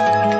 Música